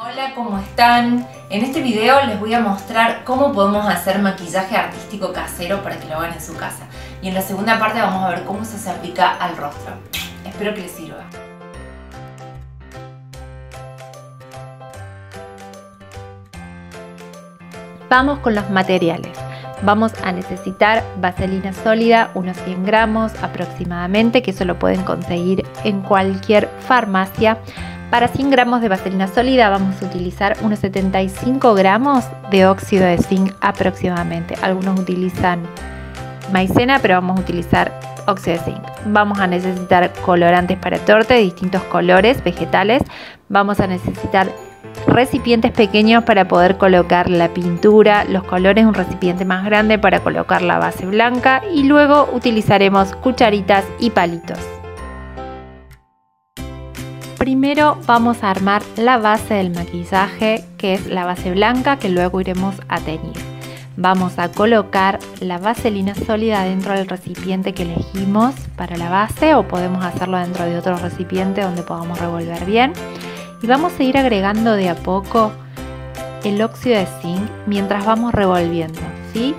Hola, ¿cómo están? En este video les voy a mostrar cómo podemos hacer maquillaje artístico casero para que lo hagan en su casa. Y en la segunda parte vamos a ver cómo se aplica al rostro. Espero que les sirva. Vamos con los materiales. Vamos a necesitar vaselina sólida, unos 100 gramos aproximadamente, que eso lo pueden conseguir en cualquier farmacia. Para 100 gramos de vaselina sólida vamos a utilizar unos 75 gramos de óxido de zinc aproximadamente. Algunos utilizan maicena, pero vamos a utilizar óxido de zinc. Vamos a necesitar colorantes para torta de distintos colores vegetales. Vamos a necesitar recipientes pequeños para poder colocar la pintura, los colores, un recipiente más grande para colocar la base blanca y luego utilizaremos cucharitas y palitos. Primero vamos a armar la base del maquillaje que es la base blanca que luego iremos a teñir. Vamos a colocar la vaselina sólida dentro del recipiente que elegimos para la base o podemos hacerlo dentro de otro recipiente donde podamos revolver bien y vamos a ir agregando de a poco el óxido de zinc mientras vamos revolviendo, ¿sí?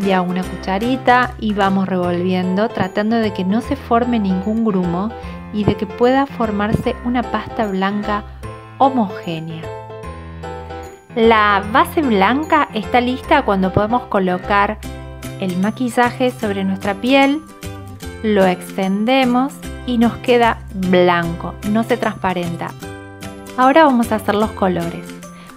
De a una cucharita y vamos revolviendo tratando de que no se forme ningún grumo y de que pueda formarse una pasta blanca homogénea. La base blanca está lista cuando podemos colocar el maquillaje sobre nuestra piel, lo extendemos y nos queda blanco, no se transparenta. Ahora vamos a hacer los colores.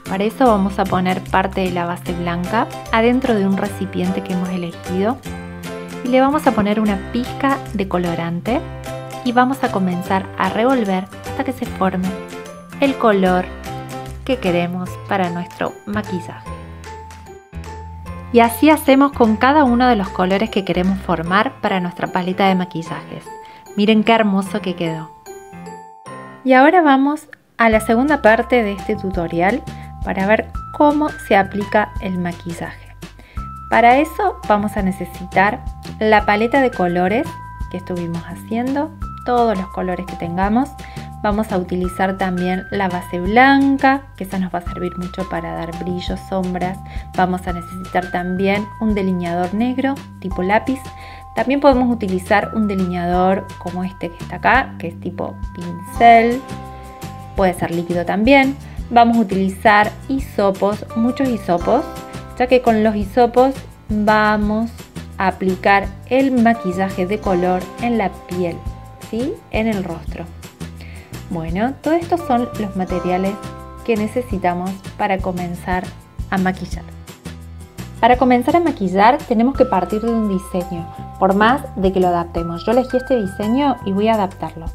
Para eso vamos a poner parte de la base blanca adentro de un recipiente que hemos elegido y le vamos a poner una pizca de colorante y vamos a comenzar a revolver hasta que se forme el color que queremos para nuestro maquillaje. Y así hacemos con cada uno de los colores que queremos formar para nuestra paleta de maquillajes. Miren qué hermoso que quedó. Y ahora vamos a la segunda parte de este tutorial para ver cómo se aplica el maquillaje. Para eso vamos a necesitar la paleta de colores que estuvimos haciendo, todos los colores que tengamos. Vamos a utilizar también la base blanca, que esa nos va a servir mucho para dar brillos, sombras. Vamos a necesitar también un delineador negro tipo lápiz. También podemos utilizar un delineador como este que está acá, que es tipo pincel puede ser líquido también. Vamos a utilizar hisopos, muchos hisopos, ya que con los hisopos vamos a aplicar el maquillaje de color en la piel, en el rostro. Bueno, todos estos son los materiales que necesitamos para comenzar a maquillar. Para comenzar a maquillar tenemos que partir de un diseño, por más de que lo adaptemos. Yo elegí este diseño y voy a adaptarlo.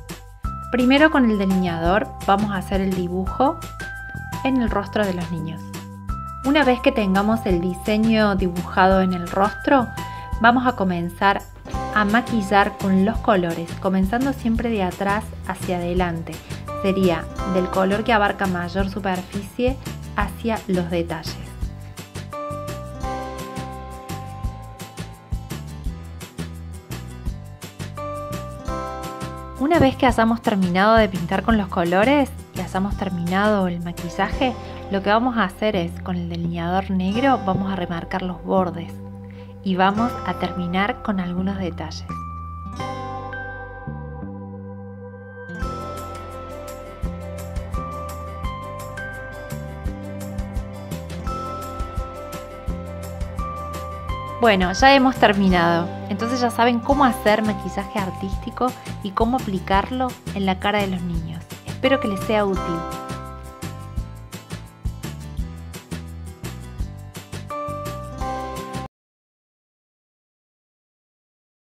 Primero con el delineador vamos a hacer el dibujo en el rostro de los niños. Una vez que tengamos el diseño dibujado en el rostro, vamos a comenzar a maquillar con los colores, comenzando siempre de atrás hacia adelante. Sería del color que abarca mayor superficie hacia los detalles. Una vez que hayamos terminado de pintar con los colores y hayamos terminado el maquillaje, lo que vamos a hacer es con el delineador negro vamos a remarcar los bordes y vamos a terminar con algunos detalles. Bueno, ya hemos terminado. Entonces ya saben cómo hacer maquillaje artístico y cómo aplicarlo en la cara de los niños. Espero que les sea útil.